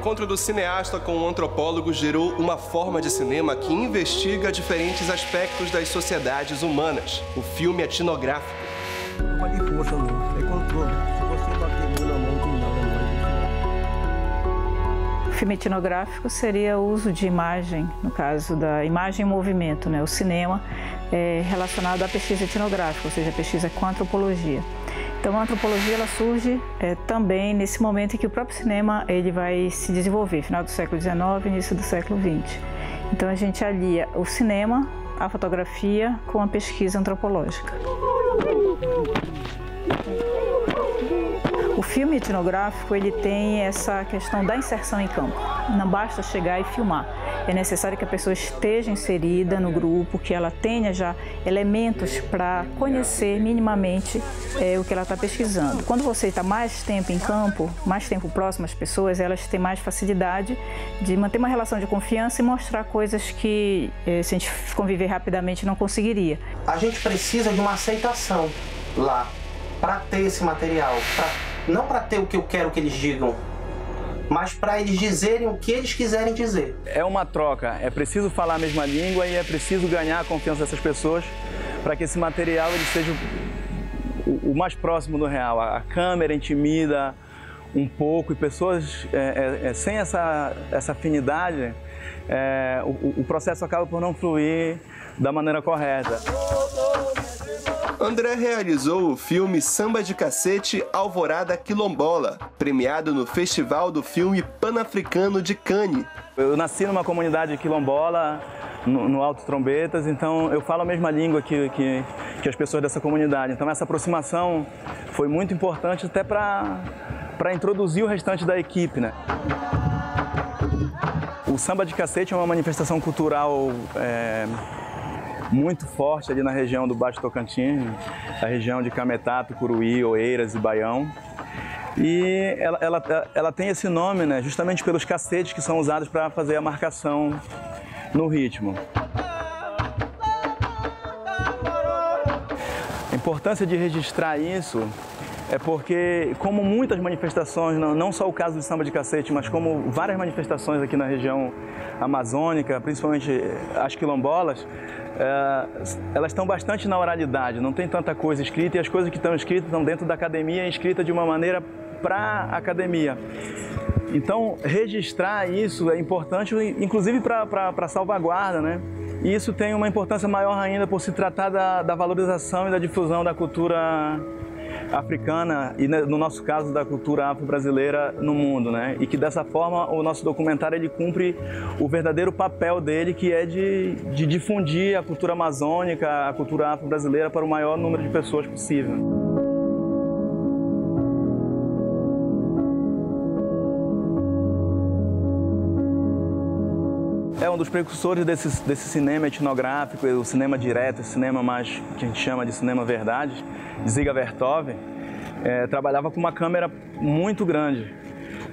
encontro do cineasta com o antropólogo gerou uma forma de cinema que investiga diferentes aspectos das sociedades humanas, o filme etnográfico. Não força, não. É controle. O filme etnográfico seria o uso de imagem, no caso da imagem em movimento, né? o cinema, é relacionado à pesquisa etnográfica, ou seja, a pesquisa com antropologia. Então a antropologia ela surge é, também nesse momento em que o próprio cinema ele vai se desenvolver, final do século XIX, início do século XX. Então a gente alia o cinema, a fotografia com a pesquisa antropológica. O filme etnográfico ele tem essa questão da inserção em campo. Não basta chegar e filmar. É necessário que a pessoa esteja inserida no grupo, que ela tenha já elementos para conhecer minimamente é, o que ela está pesquisando. Quando você está mais tempo em campo, mais tempo próximo às pessoas, elas têm mais facilidade de manter uma relação de confiança e mostrar coisas que, é, se a gente conviver rapidamente, não conseguiria. A gente precisa de uma aceitação lá para ter esse material, pra, não para ter o que eu quero que eles digam, mas para eles dizerem o que eles quiserem dizer. É uma troca, é preciso falar a mesma língua e é preciso ganhar a confiança dessas pessoas para que esse material ele seja o, mais próximo do real. A câmera intimida um pouco e pessoas é, é, é sem essa, essa afinidade, é, o, o processo acaba por não fluir da maneira correta. André realizou o filme Samba de Cacete Alvorada Quilombola, premiado no Festival do Filme Pan-Africano de Cannes. Eu nasci numa comunidade quilombola, no, no, Alto Trombetas, então eu falo a mesma língua que, que, que as pessoas dessa comunidade. Então essa aproximação foi muito importante até para introduzir o restante da equipe. Né? O samba de cacete é uma manifestação cultural é, muito forte ali na região do Baixo Tocantins, a região de Cametá, Tucuruí, Oeiras e Baião. E ela, ela, ela tem esse nome né, justamente pelos cacetes que são usados para fazer a marcação no ritmo. A importância de registrar isso é porque, como muitas manifestações, não, só o caso do samba de cacete, mas como várias manifestações aqui na região amazônica, principalmente as quilombolas, é, elas estão bastante na oralidade, não tem tanta coisa escrita e as coisas que estão escritas estão dentro da academia, escritas de uma maneira para a academia. Então, registrar isso é importante, inclusive para a salvaguarda, né? E isso tem uma importância maior ainda por se tratar da, da valorização e da difusão da cultura africana e no nosso caso da cultura afro-brasileira no mundo, né? E que dessa forma o nosso documentário ele cumpre o verdadeiro papel dele, que é de, de difundir a cultura amazônica, a cultura afro-brasileira para o maior número de pessoas possível. Um dos precursores desse, desse cinema etnográfico, o cinema direto, o cinema mais que a gente chama de cinema verdade, Ziga Vertov, é, trabalhava com uma câmera muito grande.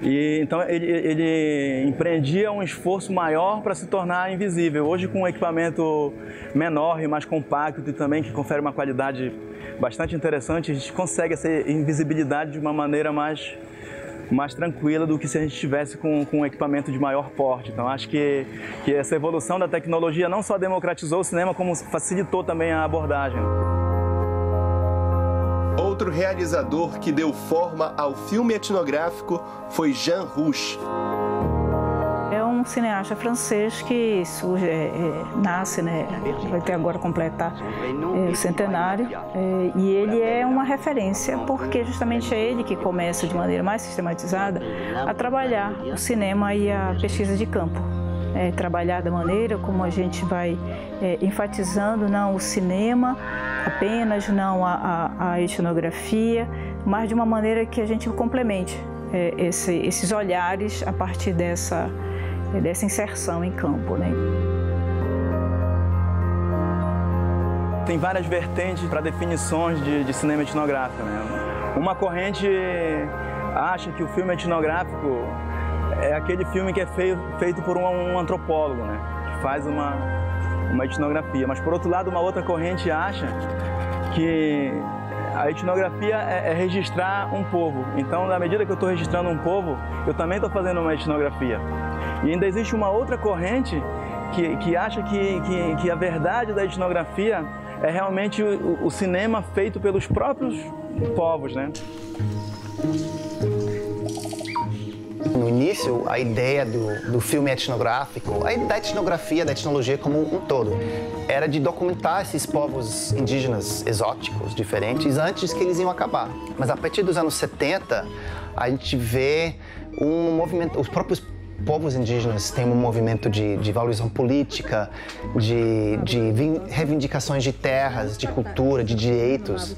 E, então ele, ele empreendia um esforço maior para se tornar invisível. Hoje com um equipamento menor e mais compacto e também que confere uma qualidade bastante interessante, a gente consegue essa invisibilidade de uma maneira mais mais tranquila do que se a gente tivesse com, com um equipamento de maior porte. Então acho que, que essa evolução da tecnologia não só democratizou o cinema, como facilitou também a abordagem. Outro realizador que deu forma ao filme etnográfico foi Jean Rouch cineasta francês que surge, é, é, nasce, né, vai ter agora completar é, o centenário, é, e ele é uma referência porque justamente é ele que começa de maneira mais sistematizada a trabalhar o cinema e a pesquisa de campo. É, trabalhar da maneira como a gente vai é, enfatizando não o cinema apenas, não a, a, a etnografia, mas de uma maneira que a gente complemente esse, esses olhares a partir dessa dessa inserção em campo. Né? Tem várias vertentes para definições de, de, cinema etnográfico. Né? Uma corrente acha que o filme etnográfico é aquele filme que é feio, feito por um, um antropólogo, né? que faz uma, uma etnografia. Mas, por outro lado, uma outra corrente acha que a etnografia é, é, registrar um povo. Então, na medida que eu estou registrando um povo, eu também estou fazendo uma etnografia. E ainda existe uma outra corrente que, que acha que, que, que a verdade da etnografia é realmente o, o cinema feito pelos próprios povos, né? No início, a ideia do, do filme etnográfico, a da etnografia, da etnologia como um todo, era de documentar esses povos indígenas exóticos, diferentes, antes que eles iam acabar. Mas a partir dos anos 70, a gente vê um movimento, os próprios povos indígenas têm um movimento de, de valorização política, de, de reivindicações de terras, de cultura, de direitos.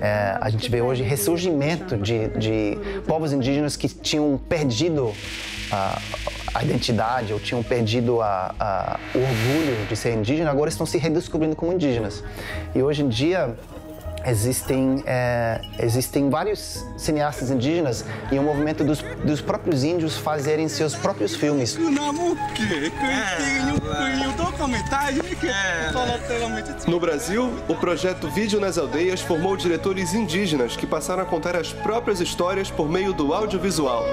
É, a gente vê hoje ressurgimento de, de povos indígenas que tinham perdido a, a identidade ou tinham perdido a, a, o orgulho de ser indígena, agora estão se redescobrindo como indígenas. E hoje em dia, existem, é, existem vários cineastas indígenas e o um movimento dos, dos próprios índios fazerem seus próprios filmes. No Brasil, o projeto Vídeo nas Aldeias formou diretores indígenas que passaram a contar as próprias histórias por meio do audiovisual.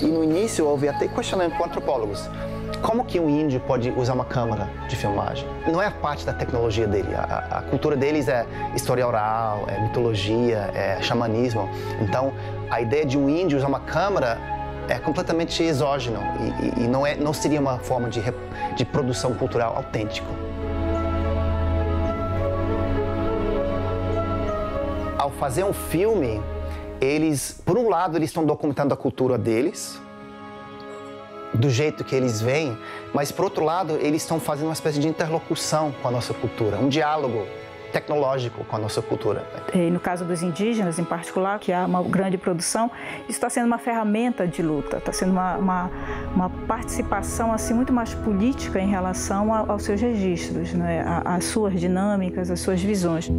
E no início houve até questionamento com antropólogos como que um índio pode usar uma câmera de filmagem? Não é parte da tecnologia dele. A, a, cultura deles é história oral, é mitologia, é xamanismo. Então, a ideia de um índio usar uma câmera é completamente exógeno e, e, não, é, não seria uma forma de, de produção cultural autêntico. Ao fazer um filme, eles, por um lado, eles estão documentando a cultura deles, do jeito que eles veem, mas por outro lado, eles estão fazendo uma espécie de interlocução com a nossa cultura, um diálogo tecnológico com a nossa cultura. E no caso dos indígenas, em particular, que há uma grande produção, isso está sendo uma ferramenta de luta, está sendo uma, uma, uma, participação assim muito mais política em relação a, aos seus registros, né? às suas dinâmicas, às suas visões.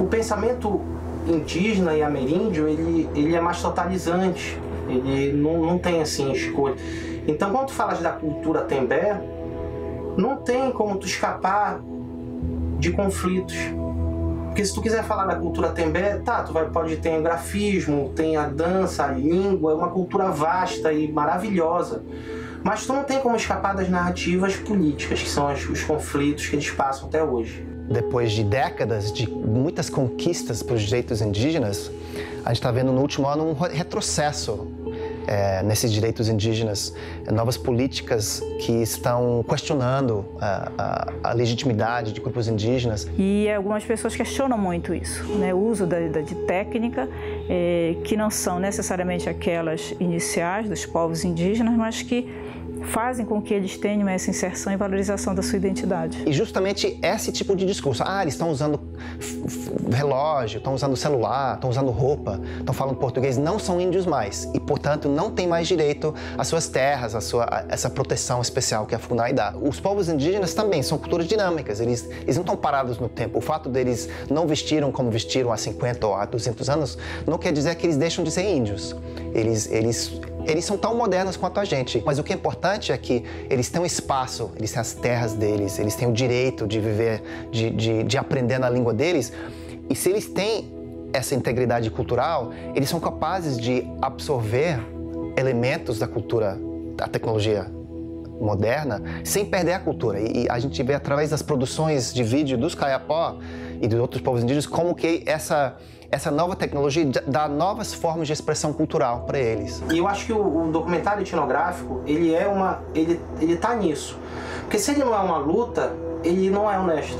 O pensamento indígena e ameríndio, ele, ele é mais totalizante, ele não, não tem assim escolha. Então, quando tu falas da cultura tembé, não tem como tu escapar de conflitos. Porque se tu quiser falar da cultura tembé, tá, tu vai, pode ter o grafismo, tem a dança, a língua, é uma cultura vasta e maravilhosa. Mas tu não tem como escapar das narrativas políticas, que são os conflitos que eles passam até hoje. Depois de décadas de muitas conquistas para os direitos indígenas, a gente está vendo no último ano um retrocesso é, nesses direitos indígenas, novas políticas que estão questionando a, a, a, legitimidade de grupos indígenas. E algumas pessoas questionam muito isso, né? o uso da, da de técnica, é, que não são necessariamente aquelas iniciais dos povos indígenas, mas que fazem com que eles tenham essa inserção e valorização da sua identidade. E justamente esse tipo de discurso, ah, eles estão usando relógio, estão usando celular, estão usando roupa, estão falando português, não são índios mais e, portanto, não têm mais direito às suas terras, à sua, a essa proteção especial que a FUNAI dá. Os povos indígenas também são culturas dinâmicas, eles, eles não estão parados no tempo. O fato deles não vestiram como vestiram há 50 ou há 200 anos não quer dizer que eles deixam de ser índios. Eles, eles eles são tão modernos quanto a gente. Mas o que é importante é que eles têm um espaço, eles têm as terras deles, eles têm o direito de viver, de, de, de aprender na língua deles. E se eles têm essa integridade cultural, eles são capazes de absorver elementos da cultura, da tecnologia moderna, sem perder a cultura. E a gente vê através das produções de vídeo dos Kayapó e dos outros povos indígenas como que essa essa nova tecnologia dá novas formas de expressão cultural para eles. E eu acho que o, o, documentário etnográfico, ele é uma ele ele tá nisso. Porque se ele não é uma luta, ele não é honesto.